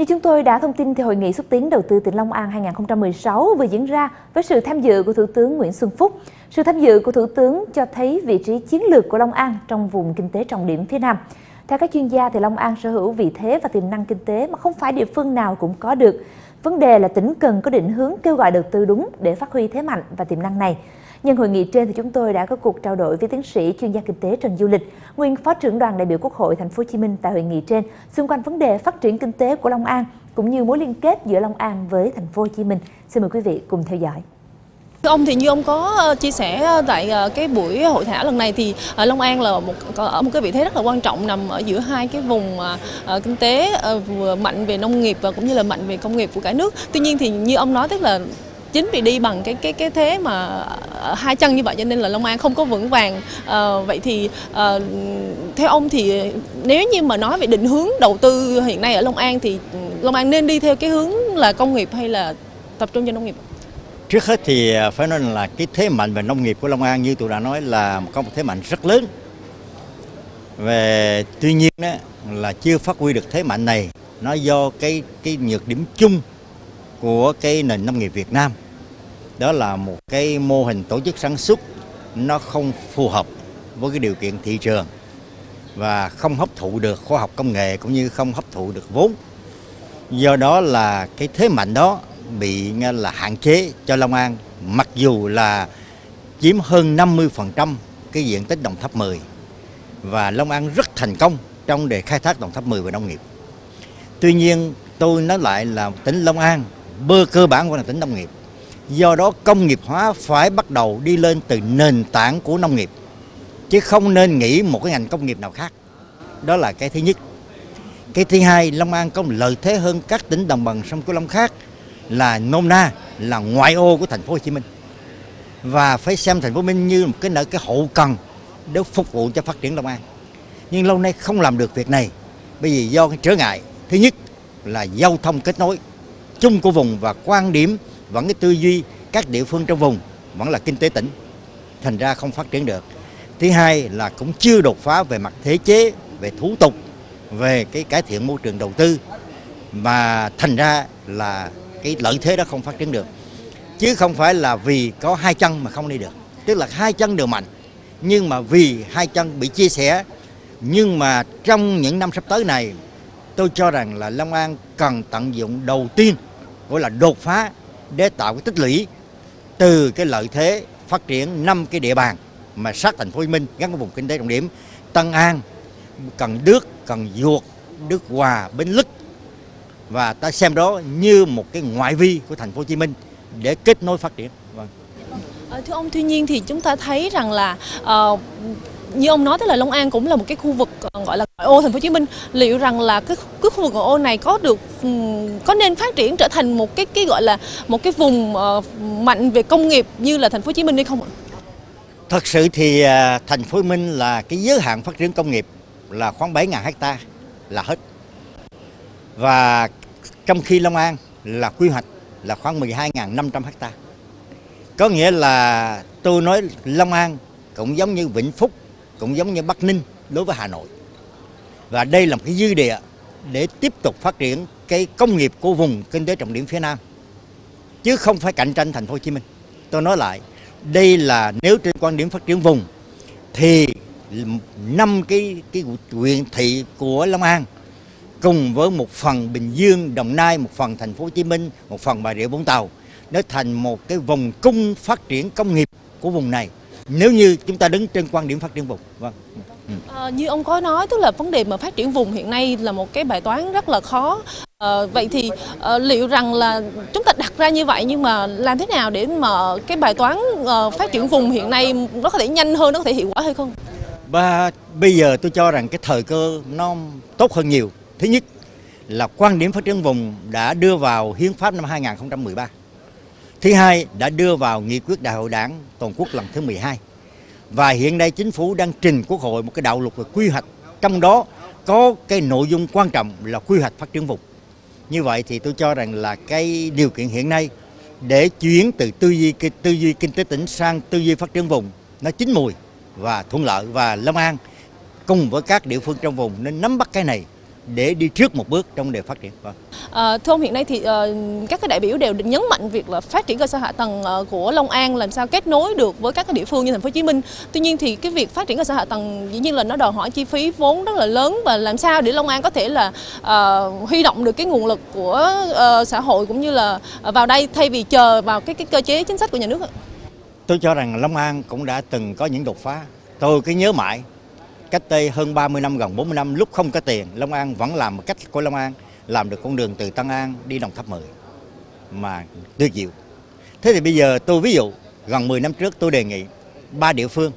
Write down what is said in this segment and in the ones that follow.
Như chúng tôi đã thông tin thì hội nghị xúc tiến đầu tư tỉnh Long An 2016 vừa diễn ra với sự tham dự của Thủ tướng Nguyễn Xuân Phúc. Sự tham dự của Thủ tướng cho thấy vị trí chiến lược của Long An trong vùng kinh tế trọng điểm phía Nam. Theo các chuyên gia thì Long An sở hữu vị thế và tiềm năng kinh tế mà không phải địa phương nào cũng có được. Vấn đề là tỉnh cần có định hướng kêu gọi đầu tư đúng để phát huy thế mạnh và tiềm năng này. Nhân hội nghị trên thì chúng tôi đã có cuộc trao đổi với tiến sĩ chuyên gia kinh tế Trần Du Lịch, nguyên phó trưởng đoàn đại biểu Quốc hội Thành phố Hồ Chí Minh tại hội nghị trên xung quanh vấn đề phát triển kinh tế của Long An cũng như mối liên kết giữa Long An với Thành phố Hồ Chí Minh. Xin mời quý vị cùng theo dõi. Thưa ông thì như ông có ờ, chia sẻ ờ, tại ờ, cái buổi hội thảo lần này thì Long An là một ở một cái vị thế rất là quan trọng nằm ở giữa hai cái vùng kinh tế vừa mạnh về nông nghiệp và cũng như là mạnh về công nghiệp của cả nước. Tuy nhiên thì như ông nói tức là chính vì đi bằng cái cái cái thế mà ờ, hai chân như vậy cho nên là Long An không có vững vàng. À, vậy thì à, theo ông thì nếu như mà nói về định hướng đầu tư hiện nay ở Long An thì Long An nên đi theo cái hướng là công nghiệp hay là tập trung cho nông nghiệp? Trước hết thì phải nói là cái thế mạnh về nông nghiệp của Long An như tôi đã nói là có một thế mạnh rất lớn. Về tuy nhiên đó, là chưa phát huy được thế mạnh này. Nó do cái cái nhược điểm chung của cái nền nông nghiệp Việt Nam. Đó là một cái mô hình tổ chức sản xuất nó không phù hợp với cái điều kiện thị trường và không hấp thụ được khoa học công nghệ cũng như không hấp thụ được vốn. Do đó là cái thế mạnh đó bị là hạn chế cho Long An, mặc dù là chiếm hơn 50% cái diện tích đồng tháp 10 và Long An rất thành công trong đề khai thác đồng tháp 10 về nông nghiệp. Tuy nhiên, tôi nói lại là tỉnh Long An bơ cơ bản của là tỉnh nông nghiệp. Do đó công nghiệp hóa phải bắt đầu đi lên từ nền tảng của nông nghiệp chứ không nên nghĩ một cái ngành công nghiệp nào khác. Đó là cái thứ nhất. Cái thứ hai, Long An có một lợi thế hơn các tỉnh đồng bằng sông Cửu Long khác là nôm na là ngoại ô của thành phố Hồ Chí Minh và phải xem thành phố Hồ Chí Minh như một cái nợ cái hậu cần để phục vụ cho phát triển Long An. Nhưng lâu nay không làm được việc này bởi vì do cái trở ngại thứ nhất là giao thông kết nối chung của vùng và quan điểm vẫn cái tư duy các địa phương trong vùng vẫn là kinh tế tỉnh, thành ra không phát triển được. Thứ hai là cũng chưa đột phá về mặt thể chế, về thủ tục, về cái cải thiện môi trường đầu tư, mà thành ra là cái lợi thế đó không phát triển được. Chứ không phải là vì có hai chân mà không đi được. Tức là hai chân đều mạnh, nhưng mà vì hai chân bị chia sẻ, nhưng mà trong những năm sắp tới này, tôi cho rằng là Long An cần tận dụng đầu tiên gọi là đột phá để tạo cái tích lũy từ cái lợi thế phát triển năm cái địa bàn mà sát thành phố Hồ Chí Minh gắn với vùng kinh tế trọng điểm Tân An, Cần Đước, Cần Duộc, Đức Hòa, Bến Lức và ta xem đó như một cái ngoại vi của thành phố Hồ Chí Minh để kết nối phát triển. Vâng. Ờ, thưa ông, tuy nhiên thì chúng ta thấy rằng là uh, như ông nói tức là Long An cũng là một cái khu vực ờ, gọi là ngoại ô thành phố Hồ Chí Minh. Liệu rằng là cái, cái khu vực ngoại ô này có được có nên phát triển trở thành một cái cái gọi là một cái vùng uh, mạnh về công nghiệp như là thành phố Hồ Chí Minh hay không ạ? Thật sự thì uh, thành phố Hồ Chí Minh là cái giới hạn phát triển công nghiệp là khoảng 7.000 hecta là hết. Và trong khi Long An là quy hoạch là khoảng 12.500 ha. Có nghĩa là tôi nói Long An cũng giống như Vĩnh Phúc, cũng giống như Bắc Ninh đối với Hà Nội. Và đây là một cái dư địa để tiếp tục phát triển cái công nghiệp của vùng kinh tế trọng điểm phía Nam. Chứ không phải cạnh tranh thành phố Hồ Chí Minh. Tôi nói lại, đây là nếu trên quan điểm phát triển vùng thì năm cái cái huyện thị của Long An cùng với một phần Bình Dương, Đồng Nai, một phần thành phố Hồ Chí Minh, một phần Bà Rịa Vũng Tàu nó thành một cái vùng cung phát triển công nghiệp của vùng này nếu như chúng ta đứng trên quan điểm phát triển vùng. Vâng. À, như ông có nói tức là vấn đề mà phát triển vùng hiện nay là một cái bài toán rất là khó. À, vậy thì à, liệu rằng là chúng ta đặt ra như vậy nhưng mà làm thế nào để mà cái bài toán à, phát triển vùng hiện nay nó có thể nhanh hơn, nó có thể hiệu quả hay không? Và bây giờ tôi cho rằng cái thời cơ nó tốt hơn nhiều Thứ nhất là quan điểm phát triển vùng đã đưa vào hiến pháp năm 2013. Thứ hai đã đưa vào nghị quyết đại hội đảng toàn quốc lần thứ 12. Và hiện nay chính phủ đang trình quốc hội một cái đạo luật về quy hoạch. Trong đó có cái nội dung quan trọng là quy hoạch phát triển vùng. Như vậy thì tôi cho rằng là cái điều kiện hiện nay để chuyển từ tư duy tư duy kinh tế tỉnh sang tư duy phát triển vùng, nó chín mùi và thuận lợi và Long An cùng với các địa phương trong vùng nên nắm bắt cái này để đi trước một bước trong đề phát triển. Vâng. À, thưa ông hiện nay thì uh, các cái đại biểu đều nhấn mạnh việc là phát triển cơ sở hạ tầng uh, của Long An làm sao kết nối được với các cái địa phương như thành phố Hồ Chí Minh. Tuy nhiên thì cái việc phát triển cơ sở hạ tầng dĩ nhiên là nó đòi hỏi chi phí vốn rất là lớn và làm sao để Long An có thể là uh, huy động được cái nguồn lực của uh, xã hội cũng như là vào đây thay vì chờ vào cái cái cơ chế chính sách của nhà nước. Tôi cho rằng Long An cũng đã từng có những đột phá. Tôi cứ nhớ mãi cách đây hơn 30 năm gần 40 năm lúc không có tiền Long An vẫn làm một cách của Long An làm được con đường từ Tân An đi Đồng Tháp 10 mà tuyệt diệu. Thế thì bây giờ tôi ví dụ gần 10 năm trước tôi đề nghị ba địa phương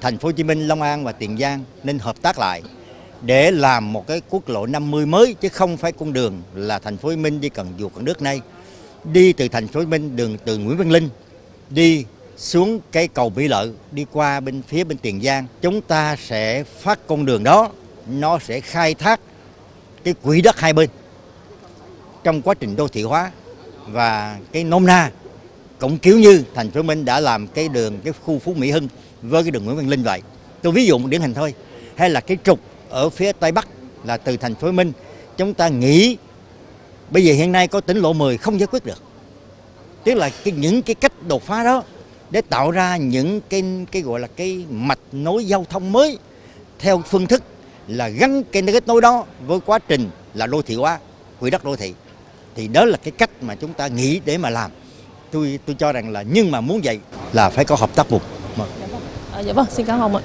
thành phố Hồ Chí Minh, Long An và Tiền Giang nên hợp tác lại để làm một cái quốc lộ 50 mới chứ không phải con đường là thành phố Hồ Chí Minh đi cần dù cần nước này đi từ thành phố Hồ Chí Minh đường từ Nguyễn Văn Linh đi xuống cái cầu Mỹ Lợi, đi qua bên phía bên Tiền Giang, chúng ta sẽ phát con đường đó. Nó sẽ khai thác cái quỹ đất hai bên trong quá trình đô thị hóa. Và cái nôm na cũng kiểu như thành phố Minh đã làm cái đường, cái khu Phú Mỹ Hưng với cái đường Nguyễn Văn Linh vậy. Tôi ví dụ một điển hình thôi, hay là cái trục ở phía tây bắc là từ thành phố Minh. Chúng ta nghĩ bây giờ hiện nay có tỉnh lộ 10 không giải quyết được. Tức là cái, những cái cách đột phá đó để tạo ra những cái cái gọi là cái mạch nối giao thông mới theo phương thức là gắn cái kết nối đó với quá trình là đô thị hóa quỹ đất đô thị. Thì đó là cái cách mà chúng ta nghĩ để mà làm. Tôi tôi cho rằng là nhưng mà muốn vậy là phải có hợp tác vùng dạ vâng, à, dạ vâng xin cảm ơn ạ.